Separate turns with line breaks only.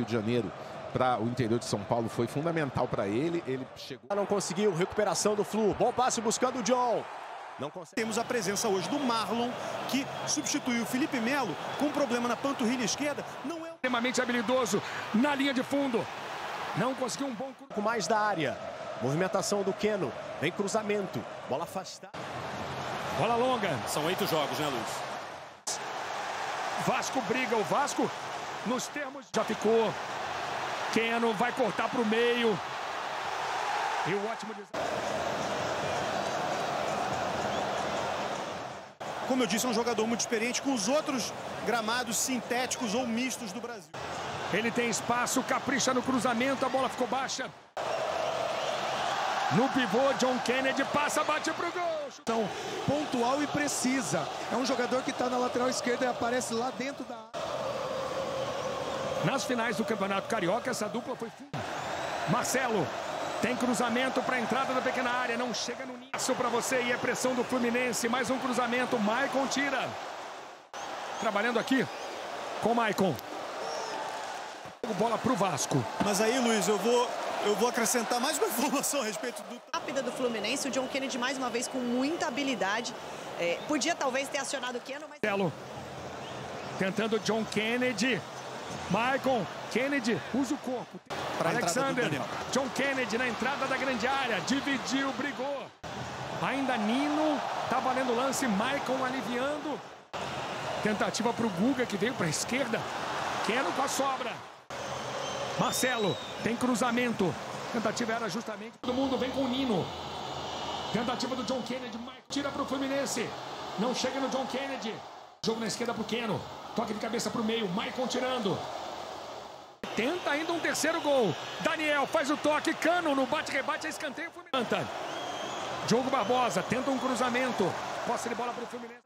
Rio de Janeiro para o interior de São Paulo foi fundamental para ele. Ele chegou.
Não conseguiu. Recuperação do Flu. Bom passe buscando o John. Não consegue.
Temos a presença hoje do Marlon, que substituiu o Felipe Melo com um problema na panturrilha esquerda. Não é
extremamente habilidoso na linha de fundo. Não conseguiu um bom
com mais da área. Movimentação do Keno. Vem cruzamento. Bola afastada.
Bola longa.
São oito jogos, né, Luiz?
Vasco briga. O Vasco, nos termos, já ficou. Keno vai cortar para o meio. E o ótimo
Como eu disse, é um jogador muito experiente com os outros gramados sintéticos ou mistos do Brasil.
Ele tem espaço, capricha no cruzamento, a bola ficou baixa. No pivô, John Kennedy passa, bate pro gol.
Então, pontual e precisa. É um jogador que está na lateral esquerda e aparece lá dentro da...
Nas finais do Campeonato Carioca, essa dupla foi... Marcelo, tem cruzamento para a entrada da pequena área, não chega no nisso para você e é pressão do Fluminense. Mais um cruzamento, Maicon tira. Trabalhando aqui com Maicon. Bola para o Vasco.
Mas aí, Luiz, eu vou eu vou acrescentar mais uma informação a respeito do...
Rápida do Fluminense, o John Kennedy mais uma vez com muita habilidade. É, podia talvez ter acionado o Keno, mas...
Tentando John Kennedy. Maicon, Kennedy, usa o corpo. Pra Alexander, John Kennedy na entrada da grande área. Dividiu, brigou. Ainda Nino, tá valendo o lance. Maicon aliviando. Tentativa para o Guga, que veio para a esquerda. Keno com a sobra. Marcelo, tem cruzamento. Tentativa era justamente. Todo mundo vem com o Nino. Tentativa do John Kennedy. Tira para o Fluminense. Não chega no John Kennedy. Jogo na esquerda para o Keno. Toque de cabeça para o meio. Maicon tirando. Tenta ainda um terceiro gol. Daniel faz o toque. Cano no bate-rebate. É escanteio. Fluminense. Diogo Barbosa tenta um cruzamento. Posse de bola para o Fluminense.